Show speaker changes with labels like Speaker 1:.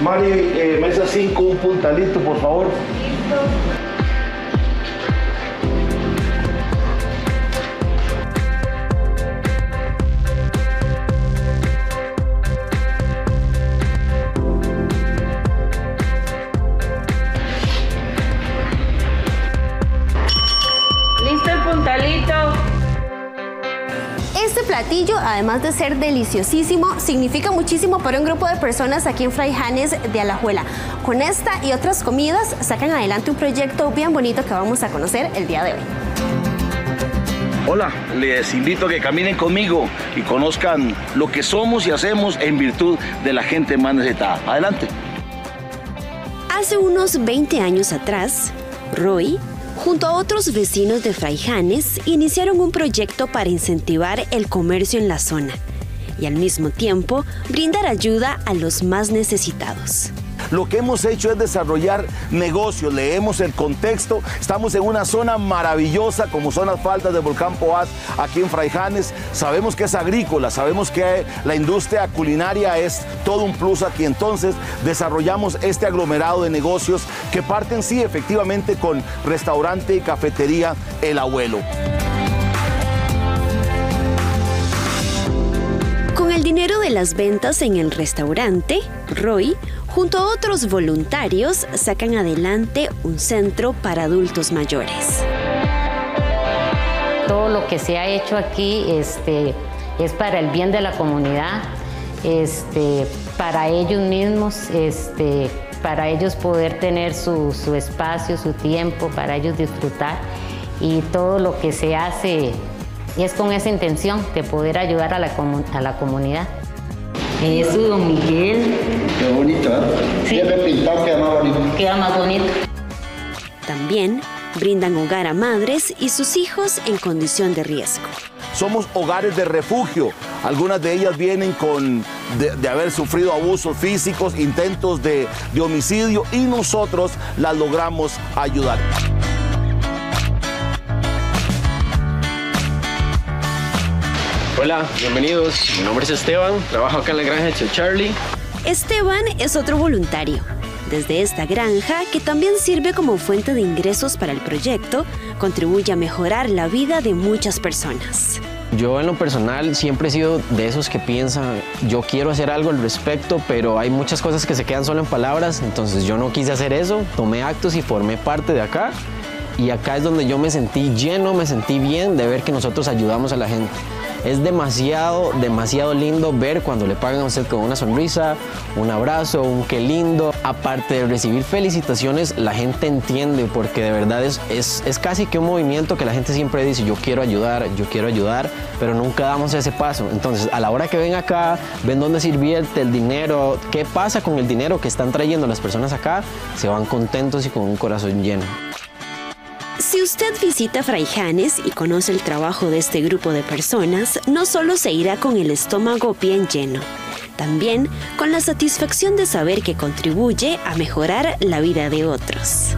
Speaker 1: Mari, eh, mesa 5, un puntalito, por favor.
Speaker 2: Listo
Speaker 3: platillo, además de ser deliciosísimo, significa muchísimo para un grupo de personas aquí en Fraijanes de Alajuela. Con esta y otras comidas sacan adelante un proyecto bien bonito que vamos a conocer el día de hoy.
Speaker 1: Hola, les invito a que caminen conmigo y conozcan lo que somos y hacemos en virtud de la gente más necesitada. Adelante.
Speaker 3: Hace unos 20 años atrás, Roy, junto a otros vecinos de Fraijanes, iniciaron un proyecto para incentivar el comercio en la zona y al mismo tiempo brindar ayuda a los más necesitados.
Speaker 1: Lo que hemos hecho es desarrollar negocios, leemos el contexto, estamos en una zona maravillosa como son las faldas del volcán Poás aquí en Fraijanes, sabemos que es agrícola, sabemos que la industria culinaria es todo un plus aquí, entonces desarrollamos este aglomerado de negocios que parten sí efectivamente con restaurante y cafetería El Abuelo.
Speaker 3: Con el dinero de las ventas en el restaurante, Roy, junto a otros voluntarios, sacan adelante un centro para adultos mayores.
Speaker 2: Todo lo que se ha hecho aquí este, es para el bien de la comunidad, este, para ellos mismos, este, para ellos poder tener su, su espacio, su tiempo, para ellos disfrutar. Y todo lo que se hace es con esa intención de poder ayudar a la, comu- a la comunidad. Eso, don Miguel,
Speaker 1: Qué bonito, ¿eh?
Speaker 2: Sí.
Speaker 1: Pintado, queda más bonito.
Speaker 2: queda más bonito.
Speaker 3: También brindan hogar a madres y sus hijos en condición de riesgo.
Speaker 1: Somos hogares de refugio. Algunas de ellas vienen con de, de haber sufrido abusos físicos, intentos de, de homicidio y nosotros las logramos ayudar.
Speaker 4: Hola, bienvenidos. Mi nombre es Esteban, trabajo acá en la granja de Charlie.
Speaker 3: Esteban es otro voluntario. Desde esta granja, que también sirve como fuente de ingresos para el proyecto, contribuye a mejorar la vida de muchas personas.
Speaker 4: Yo en lo personal siempre he sido de esos que piensan, yo quiero hacer algo al respecto, pero hay muchas cosas que se quedan solo en palabras, entonces yo no quise hacer eso, tomé actos y formé parte de acá. Y acá es donde yo me sentí lleno, me sentí bien de ver que nosotros ayudamos a la gente. Es demasiado, demasiado lindo ver cuando le pagan a usted con una sonrisa, un abrazo, un qué lindo. Aparte de recibir felicitaciones, la gente entiende porque de verdad es, es, es casi que un movimiento que la gente siempre dice, yo quiero ayudar, yo quiero ayudar, pero nunca damos ese paso. Entonces, a la hora que ven acá, ven dónde se invierte el dinero, qué pasa con el dinero que están trayendo las personas acá, se van contentos y con un corazón lleno.
Speaker 3: Si usted visita Fraijanes y conoce el trabajo de este grupo de personas, no solo se irá con el estómago bien lleno, también con la satisfacción de saber que contribuye a mejorar la vida de otros.